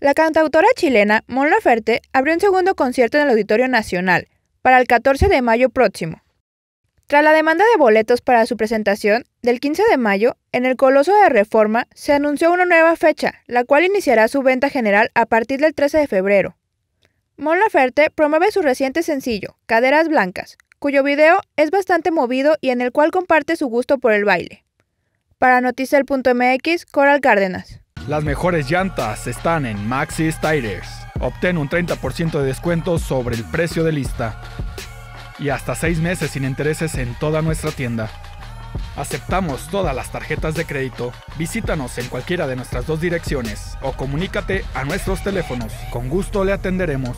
La cantautora chilena Mon Laferte abrió un segundo concierto en el Auditorio Nacional para el 14 de mayo próximo. Tras la demanda de boletos para su presentación del 15 de mayo, en el Coloso de Reforma se anunció una nueva fecha, la cual iniciará su venta general a partir del 13 de febrero. Mon Laferte promueve su reciente sencillo, Caderas Blancas, cuyo video es bastante movido y en el cual comparte su gusto por el baile. Para Noticiel.mx, Coral Cárdenas. Las mejores llantas están en Maxis Tires. Obtén un 30% de descuento sobre el precio de lista. Y hasta 6 meses sin intereses en toda nuestra tienda. Aceptamos todas las tarjetas de crédito. Visítanos en cualquiera de nuestras dos direcciones o comunícate a nuestros teléfonos. Con gusto le atenderemos.